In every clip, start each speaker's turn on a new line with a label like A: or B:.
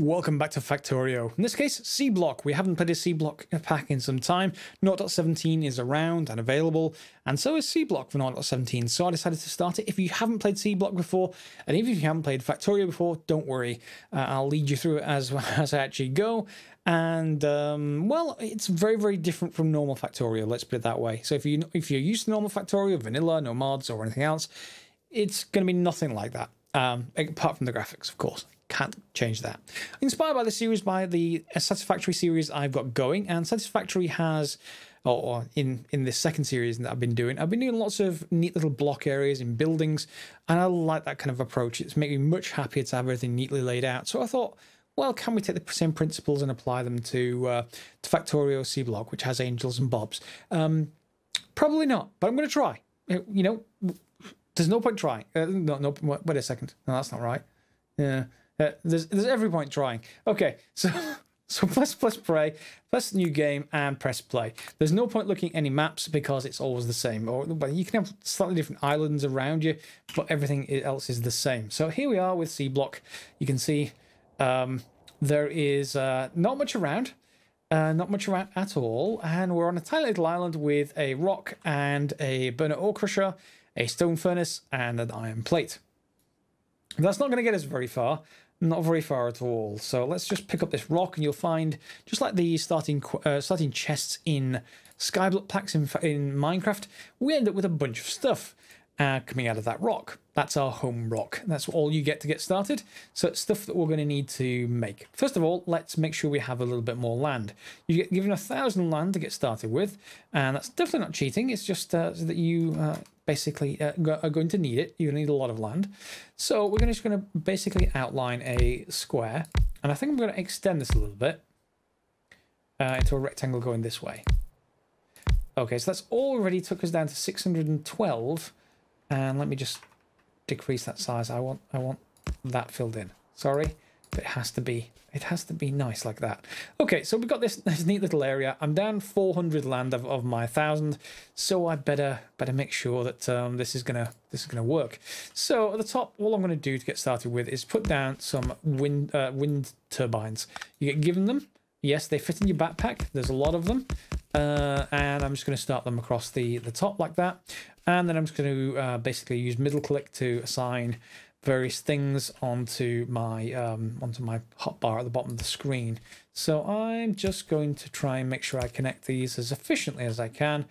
A: Welcome back to Factorio. In this case, Seablock. We haven't played a Seablock pack in some time. 0.17 is around and available, and so is Seablock for 0.17. So I decided to start it. If you haven't played Seablock before, and even if you haven't played Factorio before, don't worry. Uh, I'll lead you through it as, as I actually go. And um, well, it's very, very different from normal Factorio. Let's put it that way. So if you if you're used to normal Factorio, vanilla, no mods, or anything else, it's going to be nothing like that. Um, apart from the graphics, of course can't change that. Inspired by the series, by the Satisfactory series I've got going, and Satisfactory has, or in in this second series that I've been doing, I've been doing lots of neat little block areas in buildings, and I like that kind of approach. It's making me much happier to have everything neatly laid out. So I thought, well, can we take the same principles and apply them to uh, to Factorio Seablock, which has angels and bobs? Um, probably not, but I'm going to try. Uh, you know, there's no point trying. Uh, no, no. Wait a second. No, that's not right. Yeah. Uh, there's, there's every point trying. Okay, so so press press play, press new game, and press play. There's no point looking at any maps because it's always the same. Or you can have slightly different islands around you, but everything else is the same. So here we are with Seablock. You can see um, there is uh, not much around. Uh, not much around at all, and we're on a tiny little island with a rock and a burner ore crusher, a stone furnace, and an iron plate. That's not going to get us very far, not very far at all. So let's just pick up this rock and you'll find, just like the starting uh, starting chests in Skyblock packs in, in Minecraft, we end up with a bunch of stuff uh, coming out of that rock. That's our home rock. That's all you get to get started. So it's stuff that we're going to need to make. First of all, let's make sure we have a little bit more land. You get given a thousand land to get started with, and that's definitely not cheating. It's just uh, so that you uh, basically uh, are going to need it. You're going to need a lot of land. So we're just going to basically outline a square, and I think I'm going to extend this a little bit uh, into a rectangle going this way. Okay, so that's already took us down to 612 and let me just decrease that size. I want I want that filled in. Sorry, it has to be it has to be nice like that. Okay, so we've got this, this neat little area. I'm down 400 land of, of my thousand, so I better better make sure that um, this is gonna this is gonna work. So at the top, all I'm gonna do to get started with is put down some wind uh, wind turbines. You get given them. Yes, they fit in your backpack. There's a lot of them. Uh, and I'm just going to start them across the, the top like that. And then I'm just going to uh, basically use middle click to assign various things onto my um, onto my hotbar at the bottom of the screen. So I'm just going to try and make sure I connect these as efficiently as I can.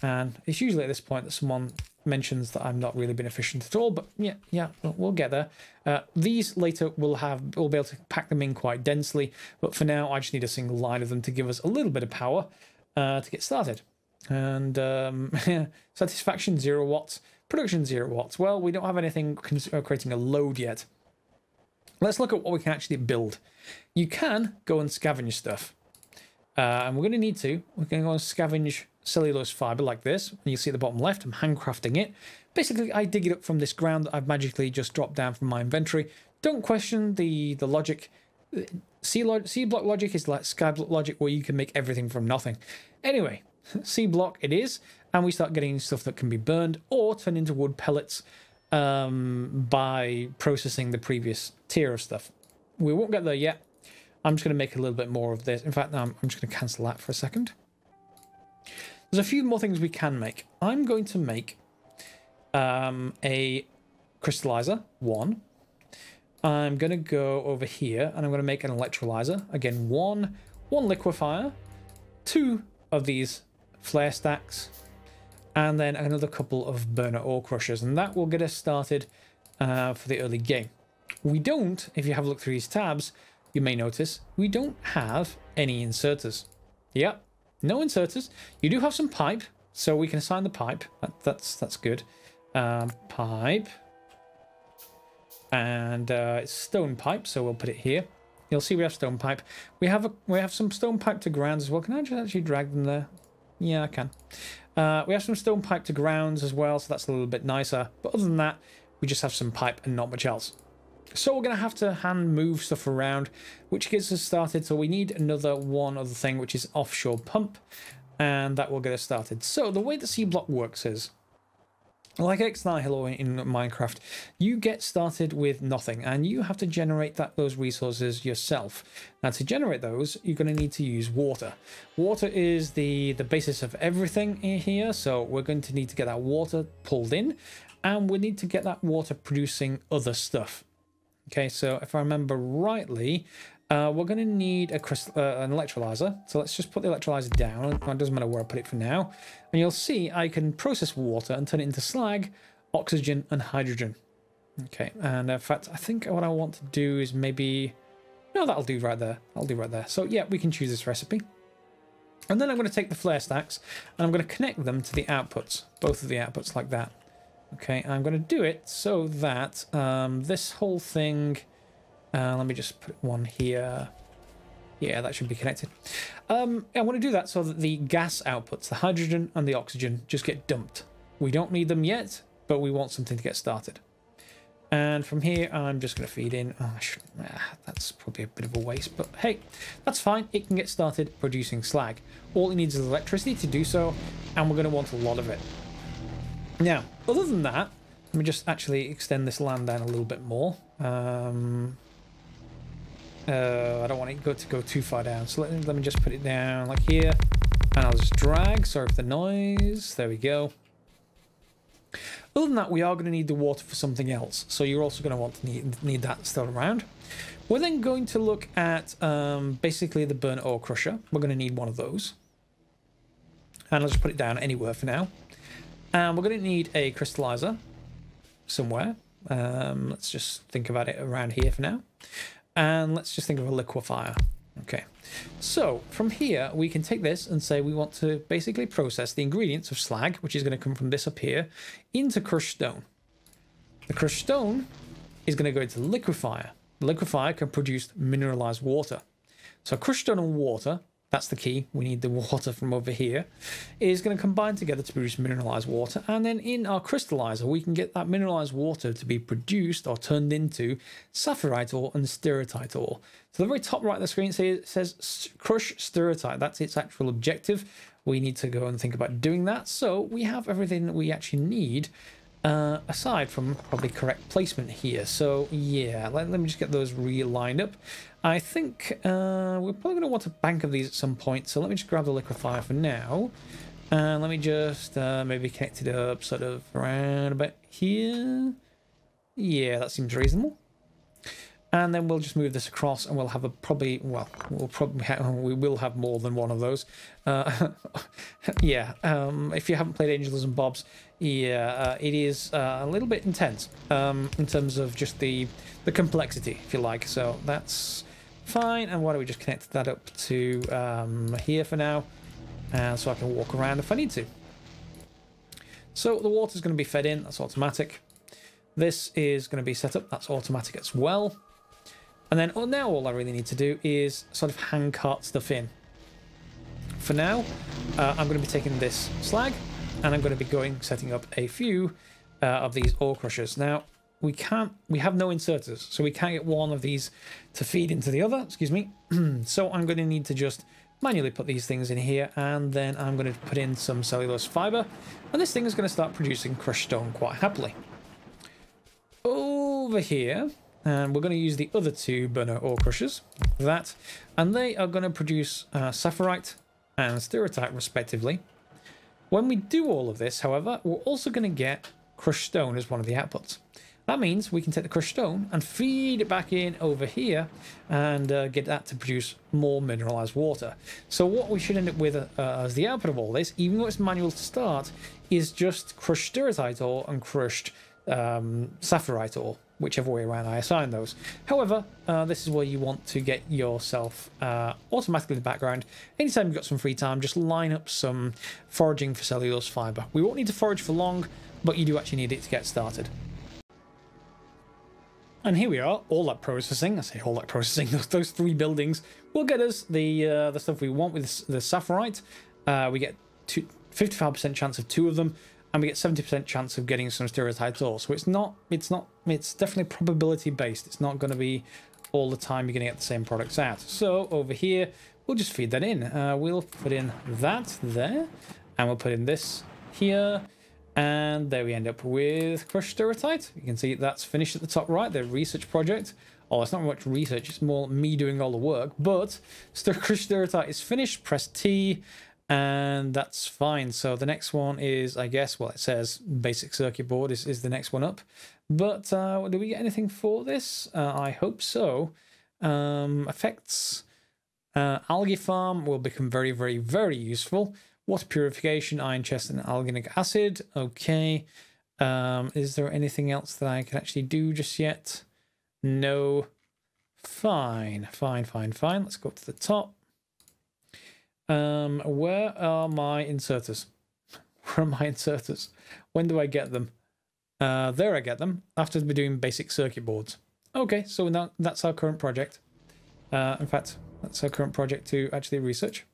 A: And it's usually at this point that someone mentions that I'm not really been efficient at all, but yeah, yeah, we'll get there. Uh, these later we'll have, we'll be able to pack them in quite densely, but for now I just need a single line of them to give us a little bit of power uh, to get started. And um, satisfaction zero watts, production zero watts. Well, we don't have anything uh, creating a load yet. Let's look at what we can actually build. You can go and scavenge stuff. Uh, and we're going to need to. We're going to go and scavenge cellulose fiber like this. And you see at the bottom left, I'm handcrafting it. Basically, I dig it up from this ground that I've magically just dropped down from my inventory. Don't question the, the logic. C, log block logic is like Skyblock logic where you can make everything from nothing. Anyway, Seablock it is, and we start getting stuff that can be burned or turned into wood pellets um, by processing the previous tier of stuff. We won't get there yet. I'm just going to make a little bit more of this. In fact, I'm, I'm just going to cancel that for a second. There's a few more things we can make. I'm going to make um, a crystallizer, one. I'm going to go over here and I'm going to make an electrolyzer. Again, one, one liquefier, two of these flare stacks, and then another couple of burner ore crushers. And that will get us started uh, for the early game. We don't, if you have a look through these tabs, you may notice we don't have any inserters. Yep, no inserters. You do have some pipe, so we can assign the pipe. That, that's that's good. Um, pipe. And uh, it's stone pipe, so we'll put it here. You'll see we have stone pipe. We have a we have some stone pipe to grounds as well. Can I just actually drag them there? Yeah, I can. Uh, we have some stone pipe to grounds as well, so that's a little bit nicer. But other than that, we just have some pipe and not much else. So we're going to have to hand move stuff around, which gets us started. So we need another one other thing, which is offshore pump, and that will get us started. So the way the Seablock works is, like Ex Nihilo in Minecraft, you get started with nothing and you have to generate that those resources yourself. Now to generate those, you're going to need to use water. Water is the, the basis of everything here, so we're going to need to get that water pulled in and we need to get that water producing other stuff. Okay, so if I remember rightly, uh, we're going to need a crystal, uh, an electrolyzer. So let's just put the electrolyzer down. It doesn't matter where I put it for now. And you'll see I can process water and turn it into slag, oxygen, and hydrogen. Okay, and in fact, I think what I want to do is maybe... No, that'll do right there. I'll do right there. So yeah, we can choose this recipe. And then I'm going to take the flare stacks and I'm going to connect them to the outputs, both of the outputs like that. Okay, I'm going to do it so that um, this whole thing uh, let me just put one here. Yeah, that should be connected. Um, I want to do that so that the gas outputs, the hydrogen and the oxygen, just get dumped. We don't need them yet, but we want something to get started. And from here, I'm just going to feed in. Oh, ah, that's probably a bit of a waste, but hey, that's fine. It can get started producing slag. All it needs is electricity to do so, and we're going to want a lot of it. Now, other than that, let me just actually extend this land down a little bit more. Um, uh, I don't want it to go too far down. So let, let me just put it down like here. And I'll just drag. Sorry for the noise. There we go. Other than that, we are going to need the water for something else. So you're also going to want to need, need that still around. We're then going to look at um, basically the burnt ore crusher. We're going to need one of those. And I'll just put it down anywhere for now. And we're going to need a crystallizer somewhere. Um, let's just think about it around here for now. And let's just think of a liquefier. Okay, so from here we can take this and say we want to basically process the ingredients of slag, which is going to come from this up here, into crushed stone. The crushed stone is going to go into liquefier. The liquefier can produce mineralized water. So crushed stone and water that's the key. We need the water from over here. Is going to combine together to produce mineralized water. And then in our crystallizer, we can get that mineralized water to be produced or turned into saphirite ore and stiratite ore. So the very top right of the screen says crush stiratite. That's its actual objective. We need to go and think about doing that. So we have everything that we actually need uh, aside from probably correct placement here. So yeah, let, let me just get those realigned up. I think uh, we're probably going to want a bank of these at some point, so let me just grab the liquefier for now. And let me just uh, maybe connect it up sort of around about here. Yeah, that seems reasonable. And then we'll just move this across and we'll have a probably, well, we'll probably we will have more than one of those. Uh, yeah, um, if you haven't played Angels and Bobs, yeah, uh, it is uh, a little bit intense um, in terms of just the, the complexity, if you like. So that's fine. And why don't we just connect that up to um, here for now, and so I can walk around if I need to. So the water's going to be fed in. That's automatic. This is going to be set up. That's automatic as well. And then oh, now all I really need to do is sort of hand cart stuff in. For now, uh, I'm going to be taking this slag and I'm going to be going setting up a few uh, of these ore crushers. Now, we can't, we have no inserters, so we can't get one of these to feed into the other, excuse me. so I'm going to need to just manually put these things in here, and then I'm going to put in some cellulose fiber, and this thing is going to start producing crushed stone quite happily. Over here, and we're going to use the other two burner ore crushers, that, and they are going to produce uh, saphirite and stiratite respectively. When we do all of this, however, we're also going to get crushed stone as one of the outputs. That means we can take the crushed stone and feed it back in over here and uh, get that to produce more mineralized water. So what we should end up with uh, as the output of all this, even though it's manual to start, is just crushed stiratite ore and crushed um, saphirite ore, whichever way around I assign those. However, uh, this is where you want to get yourself uh, automatically in the background. Anytime you've got some free time, just line up some foraging for cellulose fibre. We won't need to forage for long, but you do actually need it to get started. And here we are, all that processing, I say all that processing, those, those three buildings will get us the uh, the stuff we want with the saphirite. Uh, we get 55% chance of two of them, and we get 70% chance of getting some stiratite ore. So it's not, it's not, it's definitely probability based. It's not going to be all the time you're going to get the same products out. So over here, we'll just feed that in. Uh, we'll put in that there, and we'll put in this here. And there we end up with crushed stiratite. You can see that's finished at the top right, the research project. Oh, it's not much research, it's more me doing all the work. But crushed stiratite is finished. Press T, and that's fine. So the next one is, I guess, well, it says basic circuit board is, is the next one up. But uh, do we get anything for this? Uh, I hope so. Um, effects. Uh, algae farm will become very, very, very useful. Water purification, iron chest, and alginic acid. Okay. Um, is there anything else that I can actually do just yet? No. Fine, fine, fine, fine. Let's go up to the top. Um, where are my inserters? Where are my inserters? When do I get them? Uh, there I get them, after we're doing basic circuit boards. Okay, so now that's our current project. Uh, in fact, that's our current project to actually research.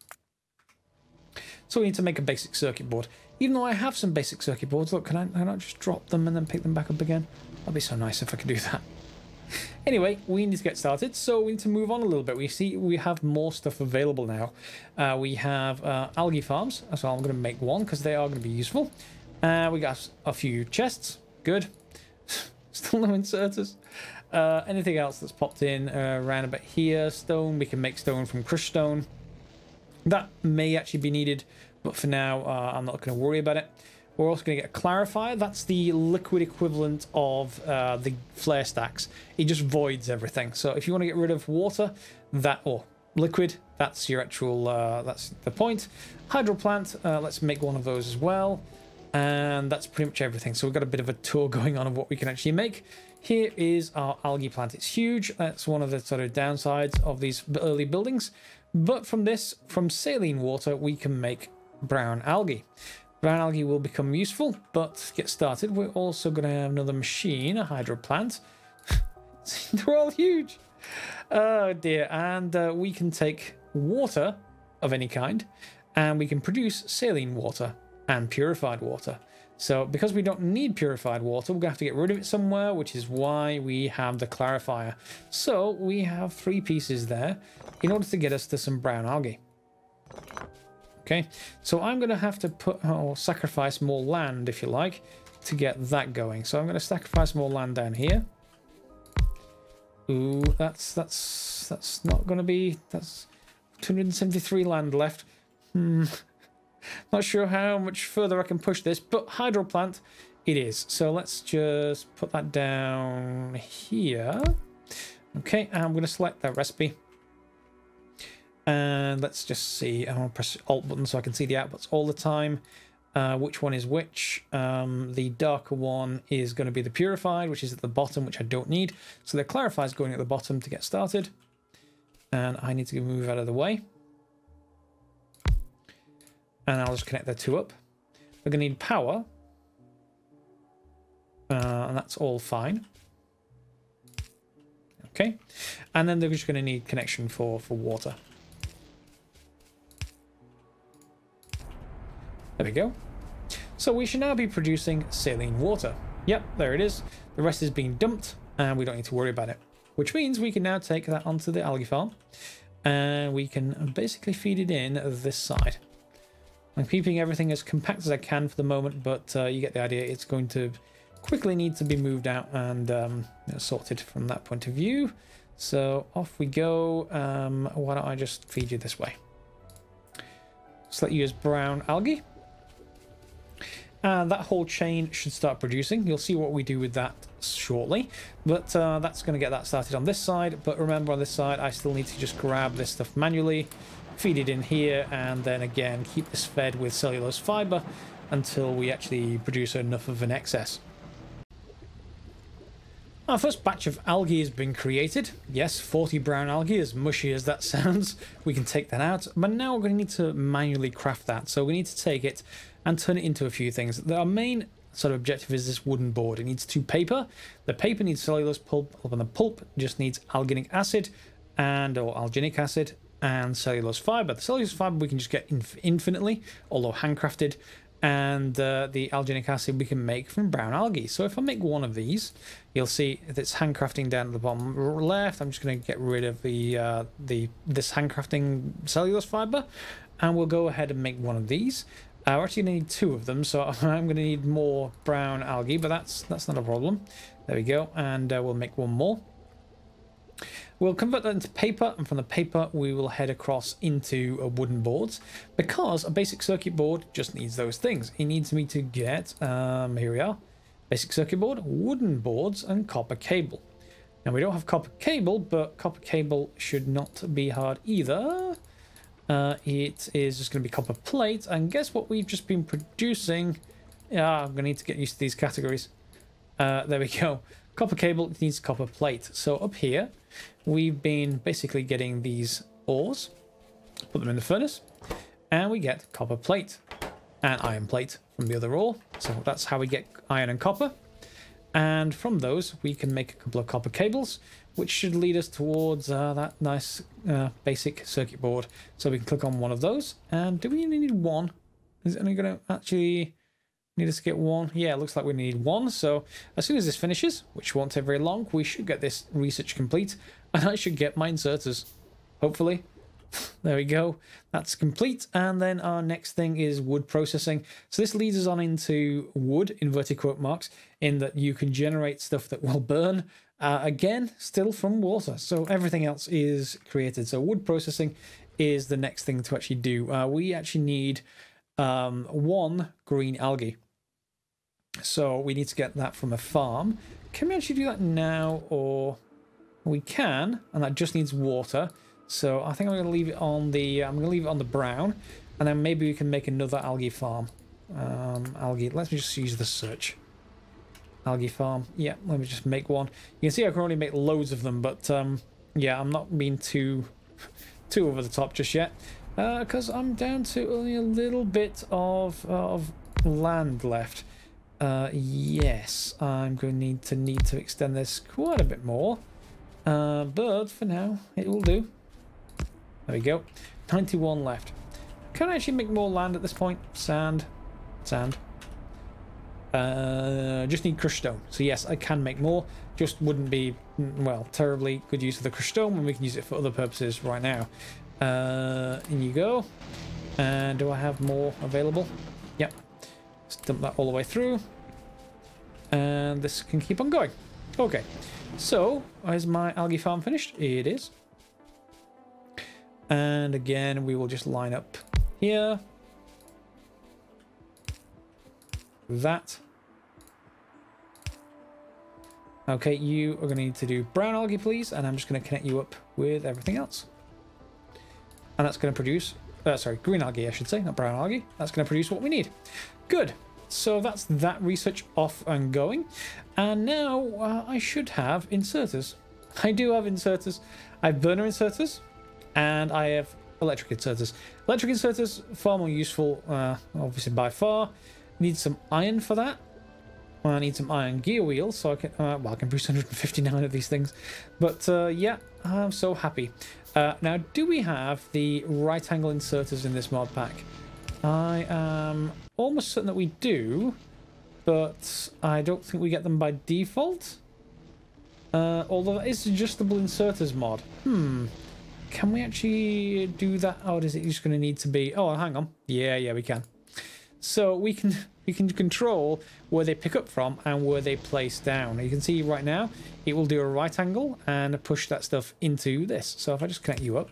A: So we need to make a basic circuit board. Even though I have some basic circuit boards, look, can I, can I not just drop them and then pick them back up again? That'd be so nice if I could do that. anyway, we need to get started, so we need to move on a little bit. We see we have more stuff available now. Uh, we have uh, algae farms, so I'm going to make one because they are going to be useful. Uh, we got a few chests, good. Still no inserters. Uh, anything else that's popped in uh, around about here? Stone, we can make stone from crushed stone. That may actually be needed, but for now, uh, I'm not going to worry about it. We're also going to get a clarifier. That's the liquid equivalent of uh, the flare stacks. It just voids everything. So if you want to get rid of water, that or liquid, that's your actual, uh, that's the point. Hydro plant, uh, let's make one of those as well. And that's pretty much everything. So we've got a bit of a tour going on of what we can actually make. Here is our algae plant. It's huge. That's one of the sort of downsides of these early buildings. But from this, from saline water, we can make brown algae. Brown algae will become useful, but to get started, we're also going to have another machine, a hydro plant. They're all huge. Oh dear. And uh, we can take water of any kind, and we can produce saline water and purified water. So because we don't need purified water, we're going to have to get rid of it somewhere, which is why we have the clarifier. So we have three pieces there in order to get us to some brown algae. Okay, so I'm going to have to put or sacrifice more land, if you like, to get that going. So I'm going to sacrifice more land down here. Ooh, that's that's that's not going to be that's 273 land left. Hmm. Not sure how much further I can push this, but hydro plant it is. So let's just put that down here. Okay, I'm going to select that recipe. And let's just see. I want to press Alt button so I can see the outputs all the time. Uh, which one is which? Um, the darker one is going to be the purified, which is at the bottom, which I don't need. So the clarify is going at the bottom to get started. And I need to move out of the way. And I'll just connect the two up. We're going to need power. Uh, and that's all fine. Okay. And then they're just going to need connection for, for water. There we go. So we should now be producing saline water. Yep, there it is. The rest is being dumped and we don't need to worry about it. Which means we can now take that onto the algae farm and we can basically feed it in this side. I'm keeping everything as compact as I can for the moment, but uh, you get the idea. It's going to quickly need to be moved out and um, sorted from that point of view. So off we go. Um, why don't I just feed you this way? Just let you use brown algae. And that whole chain should start producing. You'll see what we do with that shortly. But uh, that's going to get that started on this side. But remember on this side, I still need to just grab this stuff manually, feed it in here, and then again, keep this fed with cellulose fiber until we actually produce enough of an excess. Our first batch of algae has been created. Yes, 40 brown algae, as mushy as that sounds, we can take that out. But now we're going to need to manually craft that. So we need to take it and turn it into a few things. Our main sort of objective is this wooden board. It needs two paper. The paper needs cellulose pulp, and the pulp just needs alginic acid and or alginic acid and cellulose fiber. The cellulose fiber we can just get inf infinitely, although handcrafted, and uh, the alginic acid we can make from brown algae. So if I make one of these, you'll see that it's handcrafting down at the bottom left. I'm just going to get rid of the uh, the this handcrafting cellulose fiber, and we'll go ahead and make one of these. Uh, we're actually going to need two of them, so I'm going to need more brown algae, but that's that's not a problem. There we go, and uh, we'll make one more. We'll convert that into paper, and from the paper we will head across into wooden boards, because a basic circuit board just needs those things. It needs me to get, um, here we are, basic circuit board, wooden boards, and copper cable. Now we don't have copper cable, but copper cable should not be hard either. Uh, it is just going to be copper plate. And guess what we've just been producing? Yeah, I'm going to need to get used to these categories. Uh, there we go. Copper cable needs copper plate. So up here, we've been basically getting these ores, put them in the furnace, and we get copper plate and iron plate from the other ore. So that's how we get iron and copper. And from those, we can make a couple of copper cables, which should lead us towards uh, that nice uh, basic circuit board. So we can click on one of those. And do we only need one? Is it only going to actually need us to get one? Yeah, it looks like we need one. So as soon as this finishes, which won't take very long, we should get this research complete. And I should get my inserters, hopefully. There we go. That's complete. And then our next thing is wood processing. So this leads us on into wood, inverted quote marks, in that you can generate stuff that will burn. Uh, again, still from water. So everything else is created. So wood processing is the next thing to actually do. Uh, we actually need um, one green algae. So we need to get that from a farm. Can we actually do that now or we can, and that just needs water. So I think I'm going to leave it on the I'm going to leave it on the brown, and then maybe we can make another algae farm. Um, algae. let me just use the search. Algae farm. Yeah, let me just make one. You can see I can only make loads of them, but um, yeah, I'm not being too too over the top just yet, because uh, I'm down to only a little bit of of land left. Uh, yes, I'm going to need to need to extend this quite a bit more. Uh, but for now, it will do. There we go. 91 left. Can I actually make more land at this point? Sand. Sand. Uh, just need crushed stone. So yes, I can make more. Just wouldn't be, well, terribly good use of the crushed stone when we can use it for other purposes right now. Uh, in you go. And do I have more available? Let's dump that all the way through. And this can keep on going. Okay. So, is my algae farm finished? It is. And again, we will just line up here. That. Okay, you are going to need to do brown algae, please. And I'm just going to connect you up with everything else. And that's going to produce, uh, sorry, green algae, I should say, not brown algae. That's going to produce what we need. Good. So that's that research off and going. And now uh, I should have inserters. I do have inserters. I have burner inserters, and I have electric inserters. Electric inserters, far more useful, uh, obviously by far. Need some iron for that. I need some iron gear wheels, so I can, uh, well, I can produce 159 of these things. But uh, yeah, I'm so happy. Uh, now, do we have the right angle inserters in this mod pack? I am almost certain that we do, but I don't think we get them by default. Uh, although that is adjustable inserters mod. Hmm. Can we actually do that? Or is it just going to need to be... Oh, hang on. Yeah, yeah, we can. So we can we can control where they pick up from and where they place down. You can see right now, it will do a right angle and push that stuff into this. So if I just connect you up,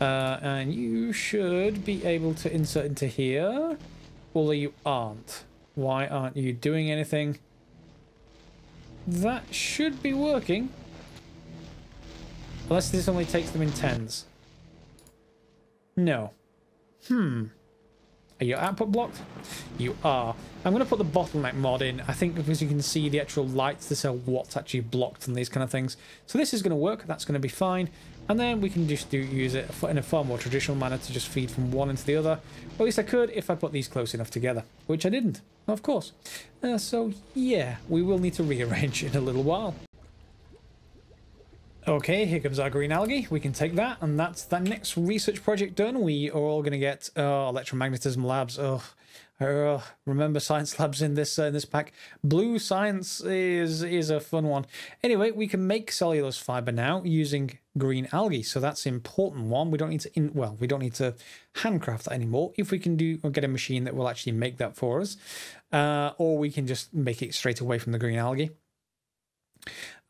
A: uh, and you should be able to insert into here, although you aren't. Why aren't you doing anything? That should be working. Unless this only takes them in tens. No. Hmm. Are your output blocked? You are. I'm going to put the bottleneck mod in. I think because you can see the actual lights to tell what's actually blocked and these kind of things. So this is going to work. That's going to be fine. And then we can just do use it in a far more traditional manner to just feed from one into the other. At least I could if I put these close enough together, which I didn't, of course. Uh, so yeah, we will need to rearrange in a little while. Okay, here comes our green algae. We can take that, and that's the next research project done. We are all going to get uh, electromagnetism labs. Oh, Uh, remember science labs in this uh, in this pack. Blue science is is a fun one. Anyway, we can make cellulose fiber now using green algae, so that's an important one. We don't need to in, well, we don't need to handcraft that anymore. If we can do or get a machine that will actually make that for us, uh, or we can just make it straight away from the green algae.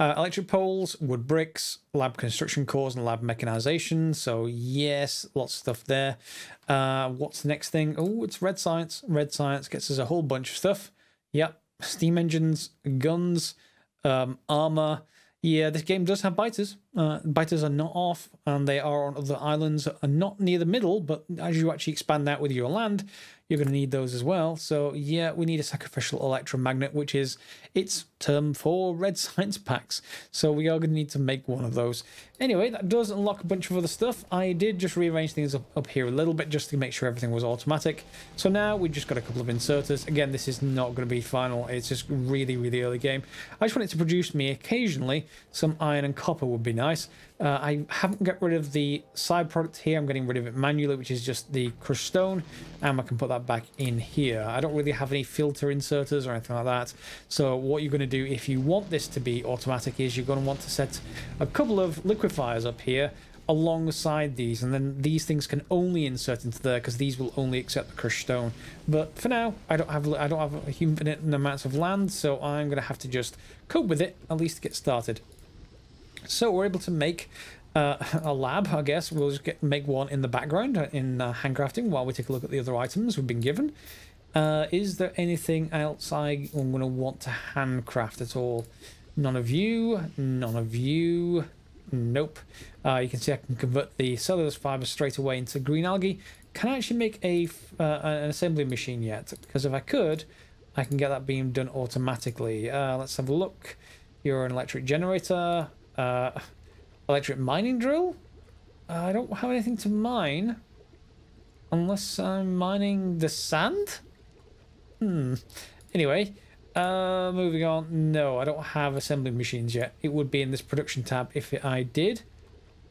A: Uh, electric poles, wood bricks, lab construction cores, and lab mechanization. So yes, lots of stuff there. Uh, what's the next thing? Oh, it's red science. Red science gets us a whole bunch of stuff. Yep, steam engines, guns, um, armor. Yeah, this game does have biters. Uh, biters are not off, and they are on other islands, are not near the middle. But as you actually expand that with your land, you're going to need those as well. So yeah, we need a sacrificial electromagnet, which is its term for red science packs. So we are going to need to make one of those. Anyway, that does unlock a bunch of other stuff. I did just rearrange things up, up here a little bit just to make sure everything was automatic. So now we've just got a couple of inserters. Again, this is not going to be final. It's just really, really early game. I just want it to produce me occasionally some iron and copper would be nice. Uh, I haven't got rid of the side product here. I'm getting rid of it manually, which is just the crushed stone. And I can put that back in here. I don't really have any filter inserters or anything like that. So what you're going to do if you want this to be automatic is you're going to want to set a couple of liquefiers up here alongside these and then these things can only insert into there because these will only accept the crushed stone but for now i don't have i don't have infinite amounts of land so i'm going to have to just cope with it at least to get started so we're able to make uh, a lab, I guess. We'll just get, make one in the background uh, in uh, handcrafting while we take a look at the other items we've been given. Uh, is there anything else I, am going to want to handcraft at all? None of you, none of you, nope. Uh, you can see I can convert the cellulose fiber straight away into green algae. Can I actually make a uh, an assembly machine yet? Because if I could, I can get that beam done automatically. let's have a look. You're an electric generator. Uh, electric mining drill? Uh, I don't have anything to mine. Unless I'm mining the sand? Hmm. Anyway, uh, moving on. No, I don't have assembly machines yet. It would be in this production tab if it, I did.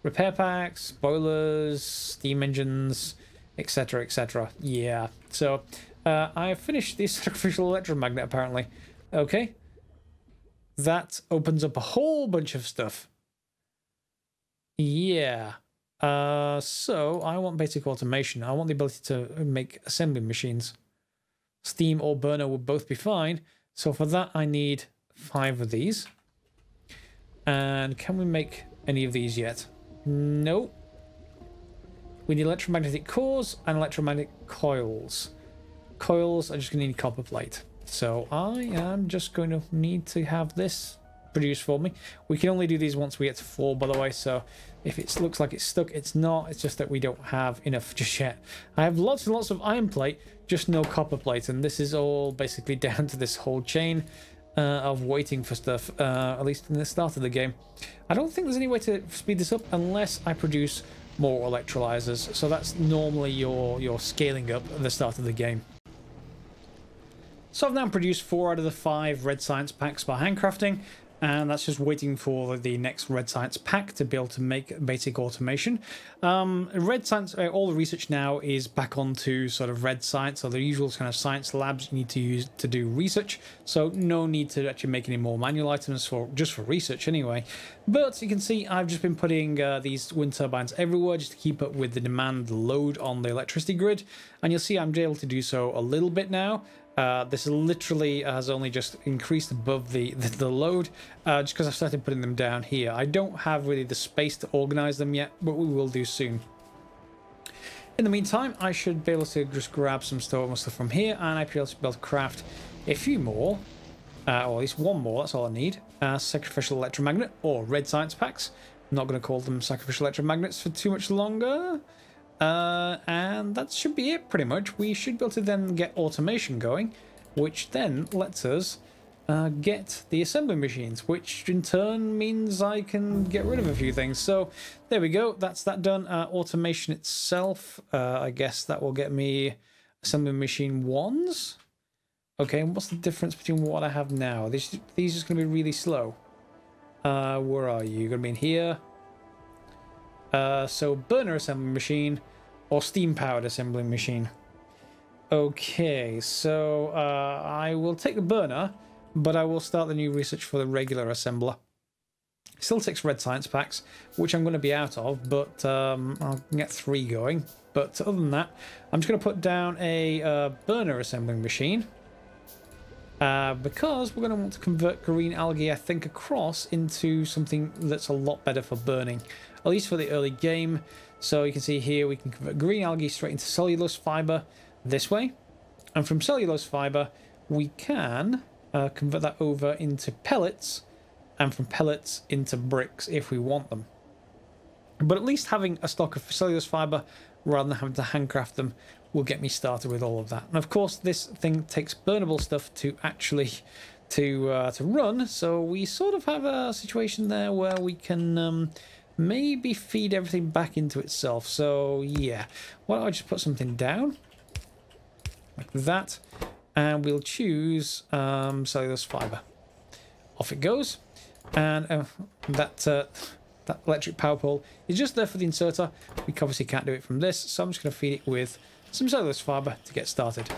A: Repair packs, boilers, steam engines, etc, etc. Yeah, so uh, I finished the sacrificial electromagnet apparently. Okay, that opens up a whole bunch of stuff. Yeah. Uh, so I want basic automation. I want the ability to make assembly machines. Steam or burner would both be fine. So for that, I need five of these. And can we make any of these yet? No. We need electromagnetic cores and electromagnetic coils. Coils are just going to need copper plate. So I am just going to need to have this produced for me. We can only do these once we get to four, by the way, so if it looks like it's stuck, it's not. It's just that we don't have enough just yet. I have lots and lots of iron plate, just no copper plate, and this is all basically down to this whole chain uh, of waiting for stuff, uh, at least in the start of the game. I don't think there's any way to speed this up unless I produce more electrolyzers, so that's normally your, your scaling up at the start of the game. So I've now produced four out of the five red science packs by handcrafting, and that's just waiting for the next Red Science pack to be able to make basic automation. Um, Red Science, uh, all the research now is back onto sort of Red Science, so the usual kind of science labs you need to use to do research. So no need to actually make any more manual items for just for research anyway. But you can see I've just been putting uh, these wind turbines everywhere just to keep up with the demand load on the electricity grid, and you'll see I'm able to do so a little bit now. Uh, this literally has only just increased above the, the, the load uh, just because I've started putting them down here. I don't have really the space to organize them yet, but we will do soon. In the meantime, I should be able to just grab some stuff from here and I should be able to craft a few more, uh, or at least one more, that's all I need. Uh, sacrificial electromagnet or red science packs. I'm not going to call them sacrificial electromagnets for too much longer. Uh, and that should be it pretty much. We should be able to then get automation going, which then lets us uh, get the assembly machines, which in turn means I can get rid of a few things. So there we go. That's that done. Uh, automation itself, uh, I guess that will get me assembly machine ones. Okay, what's the difference between what I have now? These, these are going to be really slow. Uh, where are you? You're going to be in here. Uh, so burner assembly machine or steam powered assembling machine. Okay, so uh, I will take the burner, but I will start the new research for the regular assembler. Still takes red science packs, which I'm going to be out of, but um, I'll get three going. But other than that, I'm just going to put down a uh, burner assembling machine. Uh, because we're going to want to convert green algae, I think, across into something that's a lot better for burning, at least for the early game. So you can see here we can convert green algae straight into cellulose fiber this way. And from cellulose fiber, we can uh, convert that over into pellets and from pellets into bricks if we want them. But at least having a stock of cellulose fiber rather than having to handcraft them will get me started with all of that. And of course, this thing takes burnable stuff to actually to uh, to run, so we sort of have a situation there where we can um, maybe feed everything back into itself. So yeah, why don't I just put something down like that, and we'll choose um, cellulose fiber. Off it goes, and uh, that. Uh, that electric power pole is just there for the inserter. We obviously can't do it from this, so I'm just going to feed it with some cellulose fibre to get started.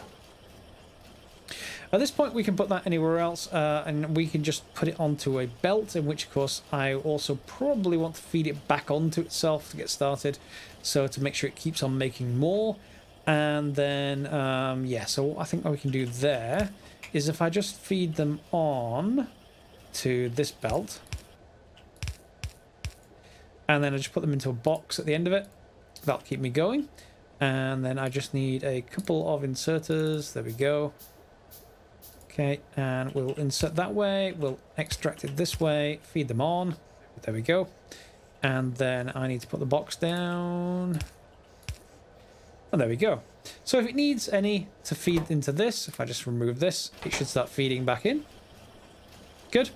A: At this point we can put that anywhere else uh, and we can just put it onto a belt in which of course I also probably want to feed it back onto itself to get started so to make sure it keeps on making more and then um, yeah so what I think what we can do there is if I just feed them on to this belt and then I just put them into a box at the end of it that'll keep me going and then I just need a couple of inserters. There we go. Okay, and we'll insert that way. We'll extract it this way, feed them on. There we go. And then I need to put the box down. And there we go. So if it needs any to feed into this, if I just remove this, it should start feeding back in. Good.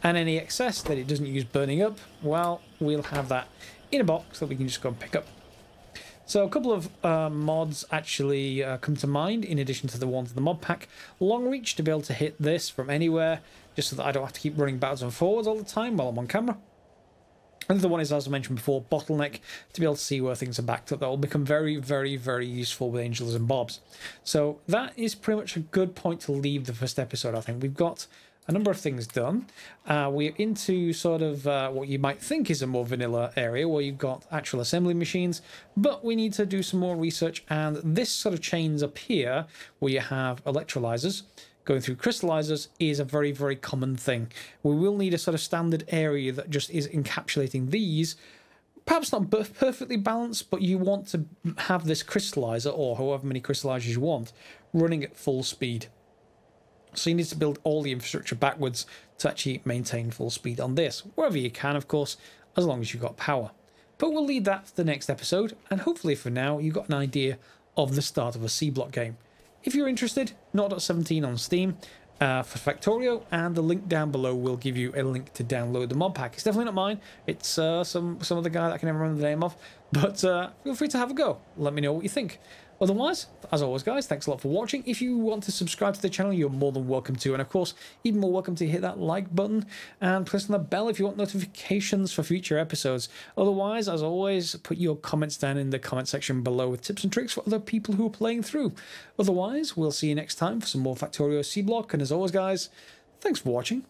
A: And any excess that it doesn't use burning up, well, we'll have that in a box that we can just go and pick up so a couple of uh, mods actually uh, come to mind in addition to the ones in the mod pack. Long reach to be able to hit this from anywhere just so that I don't have to keep running backwards and forwards all the time while I'm on camera. Another one is, as I mentioned before, bottleneck to be able to see where things are backed up. That will become very, very, very useful with Angels and Bobs. So that is pretty much a good point to leave the first episode, I think. We've got a number of things done. Uh, we're into sort of uh, what you might think is a more vanilla area where you've got actual assembly machines, but we need to do some more research. And this sort of chains up here where you have electrolyzers going through crystallizers is a very, very common thing. We will need a sort of standard area that just is encapsulating these perhaps not perfectly balanced, but you want to have this crystallizer or however many crystallizers you want running at full speed. So you need to build all the infrastructure backwards to actually maintain full speed on this, wherever you can, of course, as long as you've got power. But we'll leave that for the next episode, and hopefully for now you've got an idea of the start of a Seablock game. If you're interested, 0.17 on Steam uh, for Factorio, and the link down below will give you a link to download the mod pack. It's definitely not mine, it's uh, some, some other guy that I can never remember the name of, but uh, feel free to have a go. Let me know what you think. Otherwise, as always, guys, thanks a lot for watching. If you want to subscribe to the channel, you're more than welcome to. And of course, even more welcome to hit that like button and press on the bell if you want notifications for future episodes. Otherwise, as always, put your comments down in the comment section below with tips and tricks for other people who are playing through. Otherwise, we'll see you next time for some more Factorio Seablock. And as always, guys, thanks for watching.